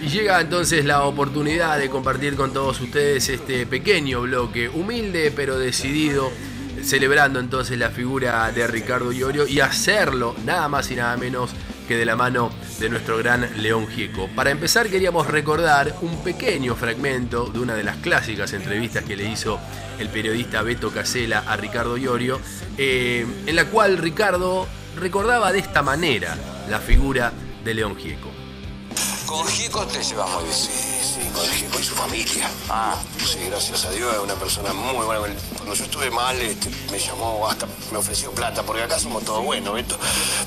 Y llega entonces la oportunidad de compartir con todos ustedes este pequeño bloque, humilde pero decidido, celebrando entonces la figura de Ricardo Iorio y hacerlo nada más y nada menos que de la mano de nuestro gran León Gieco. Para empezar queríamos recordar un pequeño fragmento de una de las clásicas entrevistas que le hizo el periodista Beto Casela a Ricardo Iorio, eh, en la cual Ricardo recordaba de esta manera la figura de León Gieco. Con Gieco te llevas muy bien. Sí, sí, con Gieco y su familia. Ah, Sí, gracias a Dios, es una persona muy buena. Cuando yo estuve mal, este, me llamó, hasta me ofreció plata, porque acá somos todos buenos, Beto.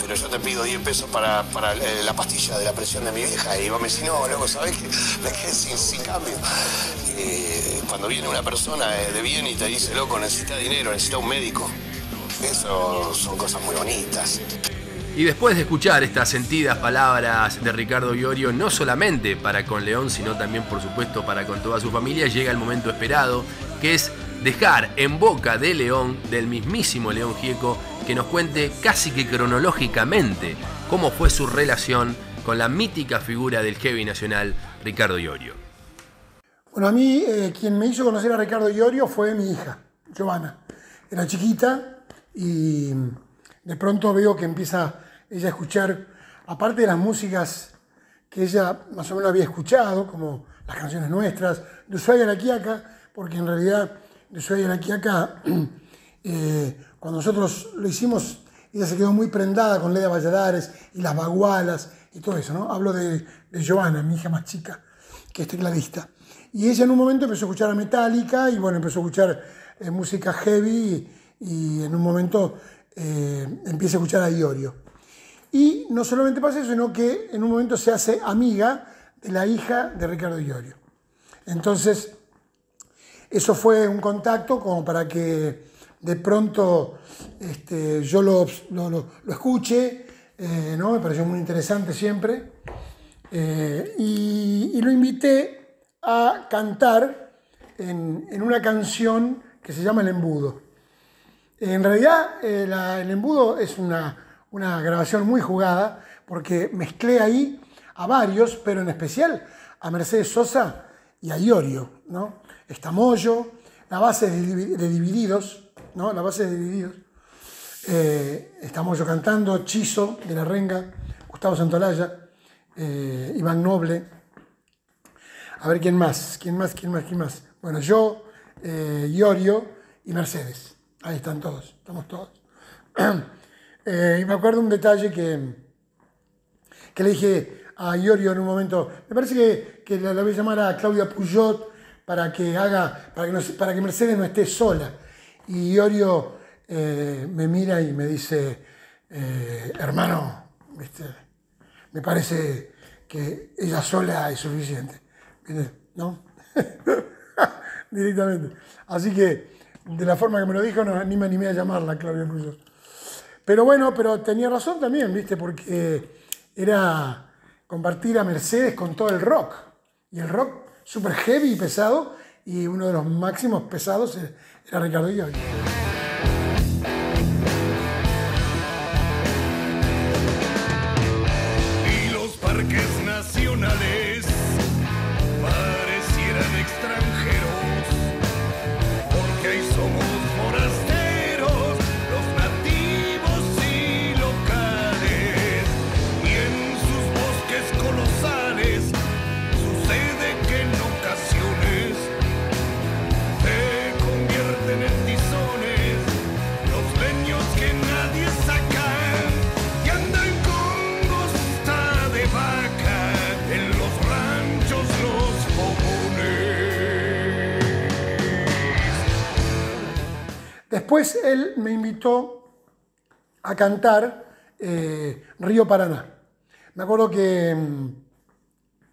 Pero yo te pido 10 pesos para, para eh, la pastilla de la presión de mi vieja. Y vos me decís, no, loco, ¿sabés que me quedé sin, sin cambio? Eh, cuando viene una persona eh, de bien y te dice, loco, necesita dinero, necesita un médico. Eso son cosas muy bonitas. Y después de escuchar estas sentidas palabras de Ricardo Iorio, no solamente para con León, sino también por supuesto para con toda su familia, llega el momento esperado, que es dejar en boca de León, del mismísimo León Gieco, que nos cuente casi que cronológicamente cómo fue su relación con la mítica figura del heavy nacional, Ricardo Iorio. Bueno, a mí eh, quien me hizo conocer a Ricardo Iorio fue mi hija, Giovanna. Era chiquita y de pronto veo que empieza ella escuchar, aparte de las músicas que ella más o menos había escuchado, como las canciones nuestras, de Ushuaia a Quiaca, porque en realidad de Ushuaia a Quiaca, eh, cuando nosotros lo hicimos, ella se quedó muy prendada con Leda Valladares y las bagualas y todo eso, ¿no? Hablo de, de Giovanna, mi hija más chica, que es tecladista. Y ella en un momento empezó a escuchar a Metallica y bueno, empezó a escuchar eh, música heavy y, y en un momento eh, empieza a escuchar a Iorio. Y no solamente pasa eso, sino que en un momento se hace amiga de la hija de Ricardo Iorio. Entonces, eso fue un contacto como para que de pronto este, yo lo, lo, lo- escuche, eh, ¿no? me pareció muy interesante siempre, eh, y, lo invité a cantar en, en una canción que se llama El Embudo. En realidad, eh, el embudo es una, una grabación muy jugada porque mezclé ahí a varios, pero en especial a Mercedes Sosa y a Iorio, ¿no? Está Moyo, la base de, Divi- de Divididos, ¿no? La base de Divididos. Eh, está Moyo cantando, Chizo de la Renga, Gustavo Santolaya, eh, Iván Noble. A ver quién más, quién más, quién más, quién más. Bueno, yo, eh, Iorio y Mercedes. Ahí están todos, estamos todos. Eh, y me acuerdo un detalle que, que le dije a Iorio en un momento, me parece que, que la, la voy a llamar a Claudia Puyot para que haga, para que, para que Mercedes no esté sola. Y Iorio eh, me mira y me dice, eh, hermano, ¿viste? me parece que ella sola es suficiente. ¿Viste? ¿No? Directamente. Así que, de la forma que me lo dijo, no, ni me animé a llamarla Claudia Puyol. Pero bueno, pero tenía razón también, ¿viste? Porque era compartir a Mercedes con todo el rock. Y el rock súper heavy y pesado, y uno de los máximos pesados era Ricardo Iorio. Él me invitó a cantar eh, Río Paraná. Me acuerdo que mm,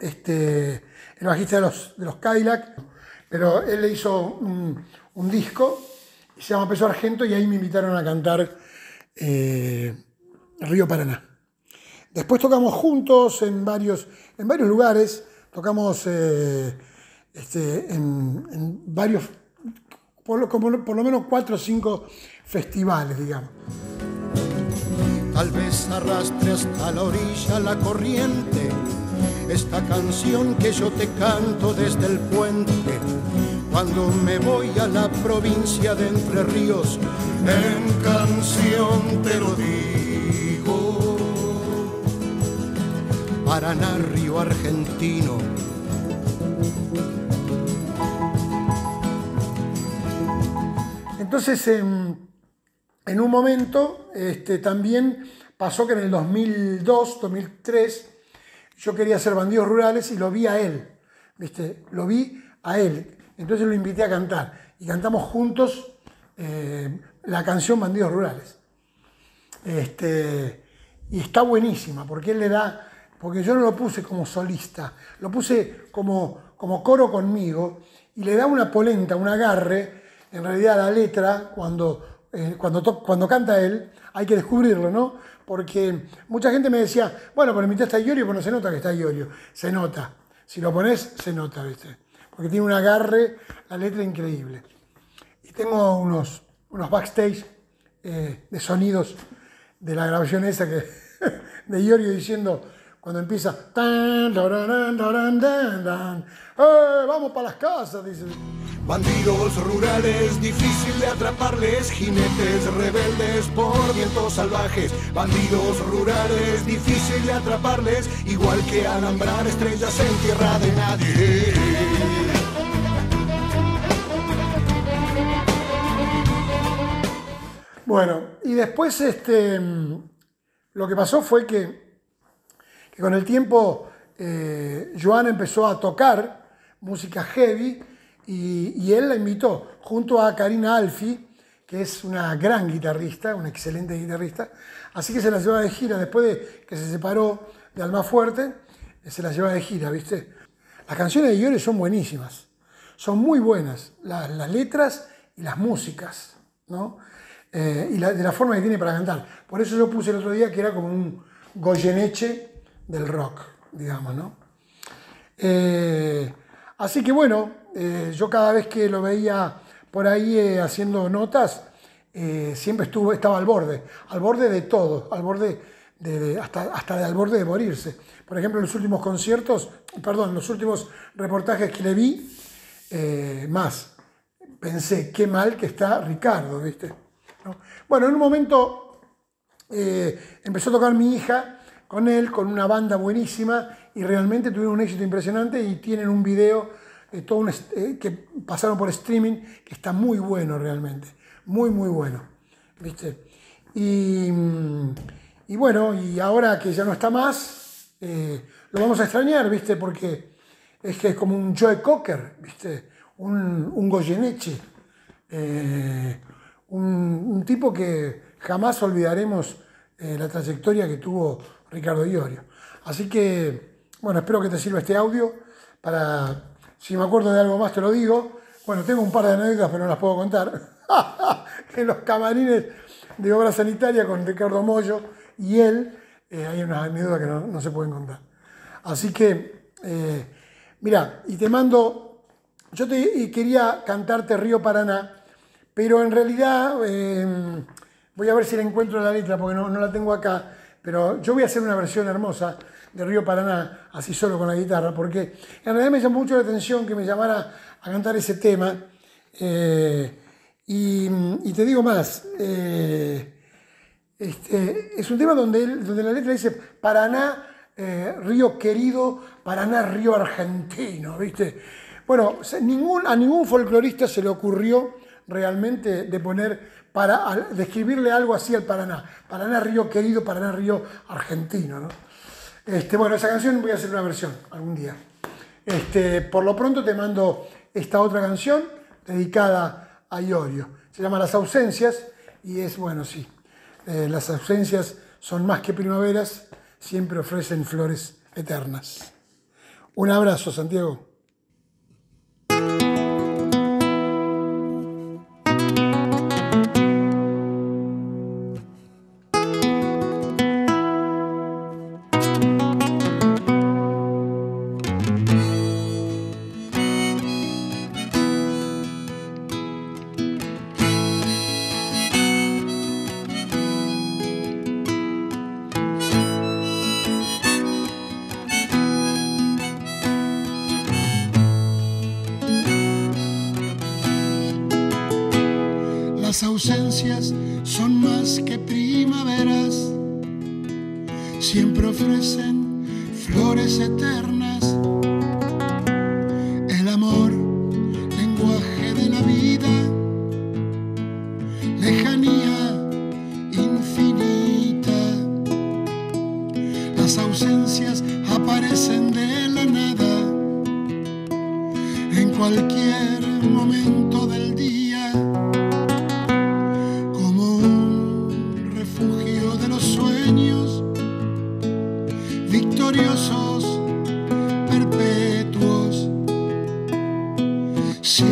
este, el bajista de los, de los Cadillac, pero él le hizo un, disco, se llama Peso Argento, y ahí me invitaron a cantar eh, Río Paraná. Después tocamos juntos en varios, en varios lugares, tocamos eh, este, en varios, por lo, menos cuatro o cinco festivales, digamos. Tal vez arrastre hasta la orilla la corriente esta canción que yo te canto desde el puente. Cuando me voy a la provincia de Entre Ríos, en canción te lo digo. Paraná, Río Argentino. Entonces, en, en un momento, este, también pasó que en el 2002, 2003, yo quería hacer bandidos rurales y lo vi a él, ¿viste? Lo vi a él. Entonces lo invité a cantar y cantamos juntos eh, la canción Bandidos Rurales. Este, y está buenísima porque él le da, porque yo no lo puse como solista, lo puse como, como coro conmigo y le da una polenta, un agarre, en realidad la letra, cuando, eh, cuando, cuando canta él, hay que descubrirlo, ¿no? Porque mucha gente me decía, bueno, pero invitaste a Iorio, pero no se nota que está Iorio. Se nota. Si lo pones, se nota, ¿viste? Porque tiene un agarre, la letra increíble. Y tengo unos, unos backstage eh, de sonidos de la grabación esa que de Iorio diciendo cuando empieza ¡Eh, vamos para las casas dice Bandidos rurales, difícil de atraparles, jinetes rebeldes por vientos salvajes. Bandidos rurales, difícil de atraparles, igual que alambrar estrellas en tierra de nadie. Bueno, y después este, mm, lo que pasó fue que, que con el tiempo eh, Joan empezó a tocar música heavy y, él la invitó junto a Karina Alfi, que es una gran guitarrista, una excelente guitarrista. Así que se la lleva de gira después de que se separó de Alma Fuerte, se la lleva de gira, ¿viste? Las canciones de Iorio son buenísimas, son muy buenas, la- las letras y las músicas, ¿no? Eh, y la- de la forma que tiene para cantar. Por eso yo puse el otro día que era como un Goyeneche del rock, digamos, ¿no? Eh, así que bueno, eh, yo cada vez que lo veía por ahí eh, haciendo notas, eh, siempre estuvo, estaba al borde, al borde de todo, al borde de, hasta, hasta al borde de morirse. Por ejemplo, en los últimos conciertos, perdón, en los últimos reportajes que le vi, más, pensé, qué mal que está Ricardo, ¿viste? ¿No? Bueno, en un momento empezó a tocar mi hija con él, con una banda buenísima, y realmente tuvieron un éxito impresionante y tienen un video eh, todo eh, que pasaron por streaming que está muy bueno realmente, muy, muy bueno. ¿Viste? Y, mm, y bueno, y ahora que ya no está más, eh, lo vamos a extrañar, ¿viste? Porque es que es como un Joe Cocker, ¿viste? Un, un Goyeneche. Eh, un, un tipo que jamás olvidaremos la trayectoria que tuvo Ricardo Iorio. Así que, bueno, espero que te sirva este audio para, si me acuerdo de algo más te lo digo. Bueno, tengo un par de anécdotas, pero no las puedo contar. en los camarines de obra sanitaria con Ricardo Mollo y él, eh, hay unas anécdotas que no, se pueden contar. Así que, eh, mira, y te mando, yo te quería cantarte Río Paraná, pero en realidad eh, voy a ver si la encuentro la letra porque no la tengo acá, pero yo voy a hacer una versión hermosa de Río Paraná, así solo con la guitarra, porque en realidad me llamó mucho la atención que me llamara a cantar ese tema. eh, y, te digo más, eh, este, es un tema donde, donde la letra dice Paraná, eh, río querido, Paraná, río argentino, ¿viste? Bueno, a ningún folclorista se le ocurrió realmente de poner, para, al- de escribirle algo así al Paraná. Paraná, río querido, Paraná, río argentino, ¿no? Este, bueno, esa canción voy a hacer una versión algún día. Este, por lo pronto te mando esta otra canción dedicada a Iorio. Se llama Las ausencias y es, bueno, sí, eh, las ausencias son más que primaveras, siempre ofrecen flores eternas. Un abrazo, Santiago. Son más que primaveras, siempre ofrecen flores eternas. Siempre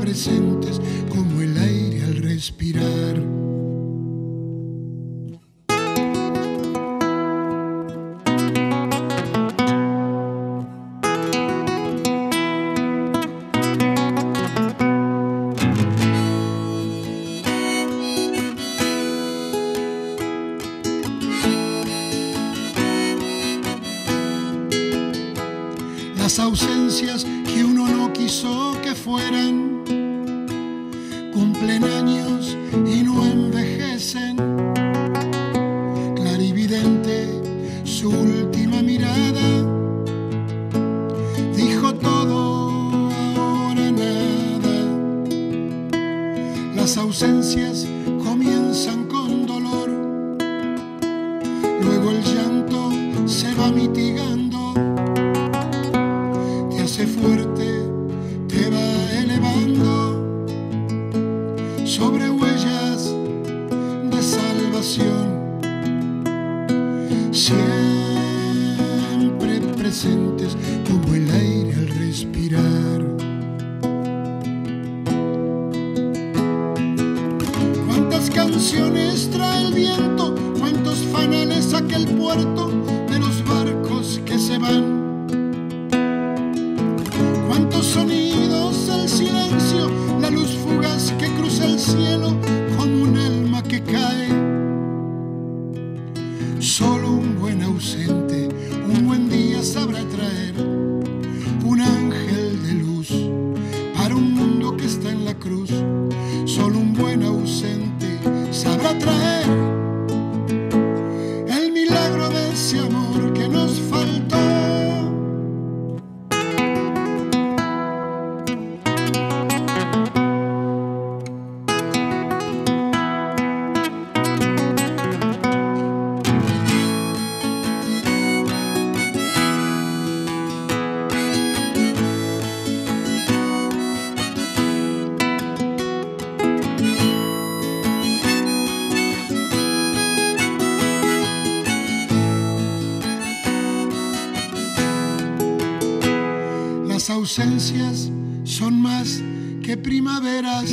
presentes como el aire al respirar Siempre presentes como el aire al respirar. Cuántas canciones trae el viento, cuántos fanales aquel puerto son más que primaveras,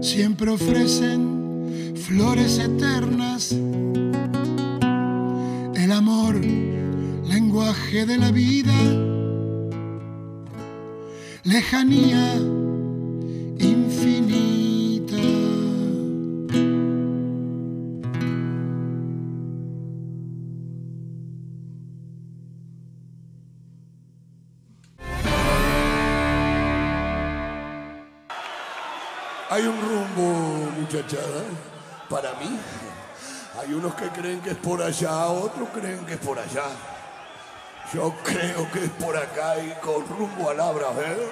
siempre ofrecen flores eternas. El amor, lenguaje de la vida, lejanía Hay un rumbo, muchachada, para mí. Hay unos que creen que es por allá, otros creen que es por allá. Yo creo que es por acá y con rumbo a Labra, al Argentina.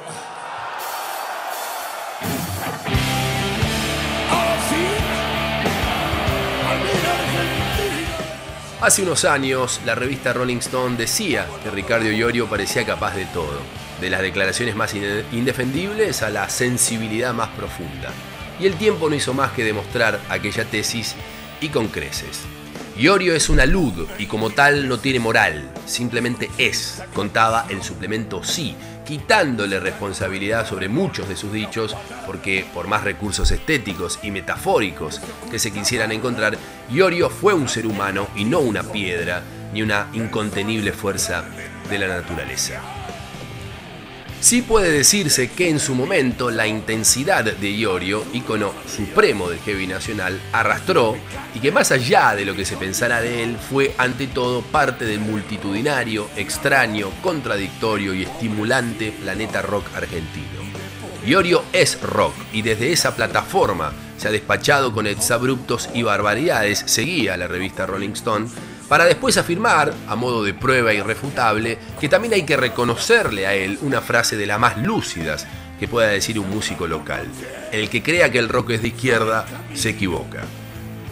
Hace unos años, la revista Rolling Stone decía que Ricardo Iorio parecía capaz de todo, de las declaraciones más inde- indefendibles a la sensibilidad más profunda. Y el tiempo no hizo más que demostrar aquella tesis y con creces. Iorio es una lud y como tal no tiene moral, simplemente es, contaba el suplemento sí, quitándole responsabilidad sobre muchos de sus dichos, porque por más recursos estéticos y metafóricos que se quisieran encontrar, Iorio fue un ser humano y no una piedra ni una incontenible fuerza de la naturaleza. Sí puede decirse que en su momento la intensidad de Iorio, ícono supremo del heavy nacional, arrastró y que más allá de lo que se pensara de él, fue ante todo parte del multitudinario, extraño, contradictorio y estimulante planeta rock argentino. Iorio es rock y desde esa plataforma se ha despachado con exabruptos y barbaridades, seguía la revista Rolling Stone, para después afirmar, a modo de prueba irrefutable, que también hay que reconocerle a él una frase de las más lúcidas que pueda decir un músico local. El que crea que el rock es de izquierda se equivoca.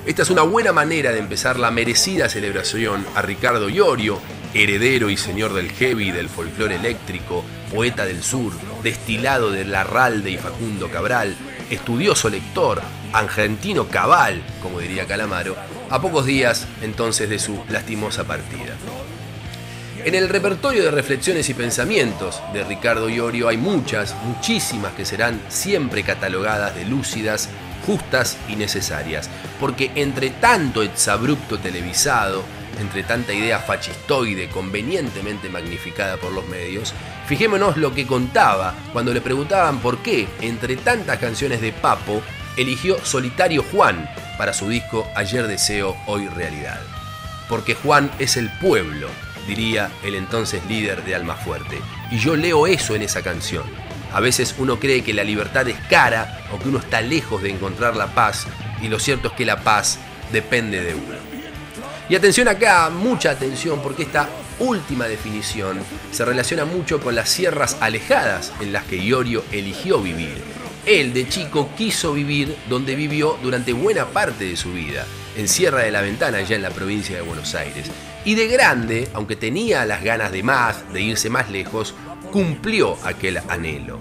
Esta es una buena manera de empezar la merecida celebración a Ricardo Iorio, heredero y señor del heavy del folclore eléctrico, poeta del sur, destilado de Larralde y Facundo Cabral, estudioso lector, argentino cabal, como diría Calamaro, a pocos días entonces de su lastimosa partida. En el repertorio de reflexiones y pensamientos de Ricardo Iorio hay muchas, muchísimas que serán siempre catalogadas de lúcidas, justas y necesarias, porque entre tanto exabrupto televisado, entre tanta idea fascistoide convenientemente magnificada por los medios, fijémonos lo que contaba cuando le preguntaban por qué, entre tantas canciones de Papo, eligió Solitario Juan para su disco Ayer Deseo, Hoy Realidad. Porque Juan es el pueblo, diría el entonces líder de Alma Fuerte. Y yo leo eso en esa canción. A veces uno cree que la libertad es cara o que uno está lejos de encontrar la paz y lo cierto es que la paz depende de uno. Y atención acá, mucha atención porque esta última definición se relaciona mucho con las sierras alejadas en las que Iorio eligió vivir. Él de chico quiso vivir donde vivió durante buena parte de su vida, en Sierra de la Ventana, allá en la provincia de Buenos Aires. Y de grande, aunque tenía las ganas de más, de irse más lejos, cumplió aquel anhelo.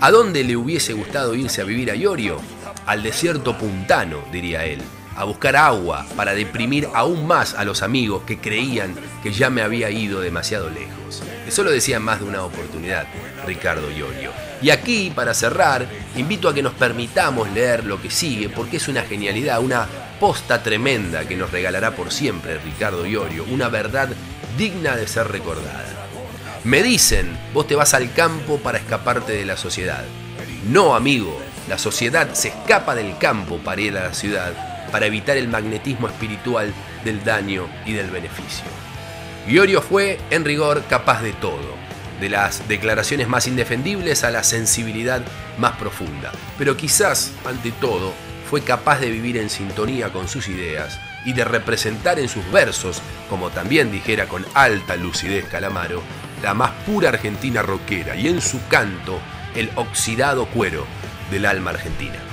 ¿A dónde le hubiese gustado irse a vivir a Iorio? Al desierto puntano, diría él, a buscar agua para deprimir aún más a los amigos que creían que ya me había ido demasiado lejos. Eso lo decía más de una oportunidad Ricardo Iorio. Y aquí, para cerrar, invito a que nos permitamos leer lo que sigue, porque es una genialidad, una posta tremenda que nos regalará por siempre Ricardo Iorio, una verdad digna de ser recordada. Me dicen, vos te vas al campo para escaparte de la sociedad. No, amigo, la sociedad se escapa del campo para ir a la ciudad, para evitar el magnetismo espiritual del daño y del beneficio. Iorio fue, en rigor, capaz de todo, de las declaraciones más indefendibles a la sensibilidad más profunda, pero quizás, ante todo, fue capaz de vivir en sintonía con sus ideas y de representar en sus versos, como también dijera con alta lucidez Calamaro, la más pura argentina rockera y en su canto el oxidado cuero del alma argentina.